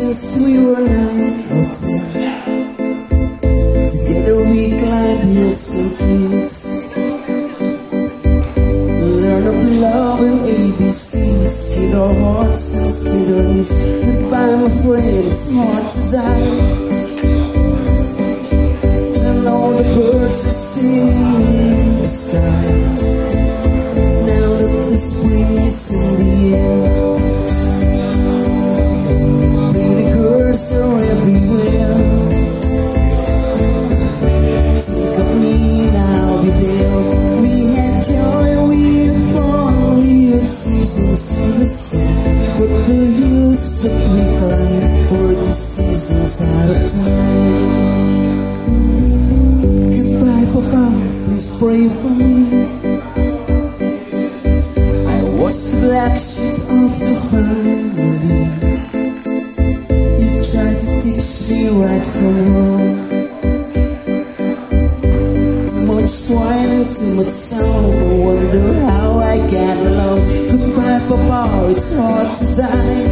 since we were nine or ten. Together we climbed hills and peaks. Learn of love and ABCs, Skid our hearts and skid our knees. Goodbye, my friend, it's hard to die. And all the birds are singing. But the hills the seasons of time. Goodbye, please pray for me. I was the black sheep of the family. You tried to teach me right from wrong. And too much sound. Wonder how I got along. Goodbye, Papa, it's hard to die.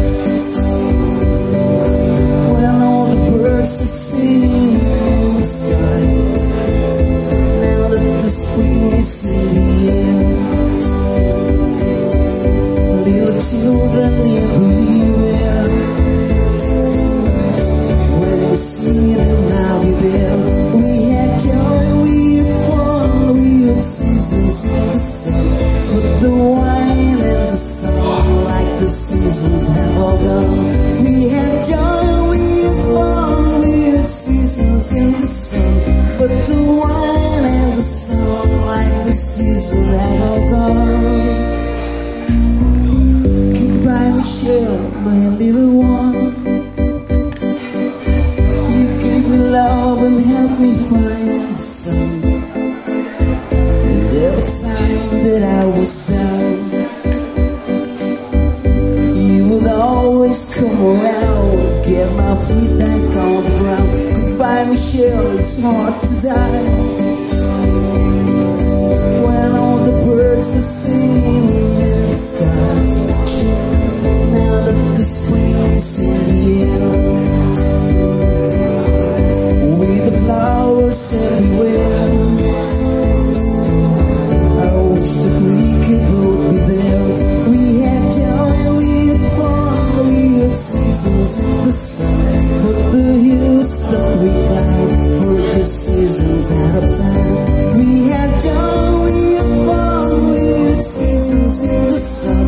When all the birds are singing in the sky. Now that the spring is in the air. Little children everywhere. Seasons have all gone. Goodbye, Michelle, my little one. You gave me love and helped me find sun. And every time that I was down, you would always come around, get my feet back on the ground. Goodbye, Michelle, it's hard to die. Just seasons out of time. We had joy, we fun, we seasons in the sun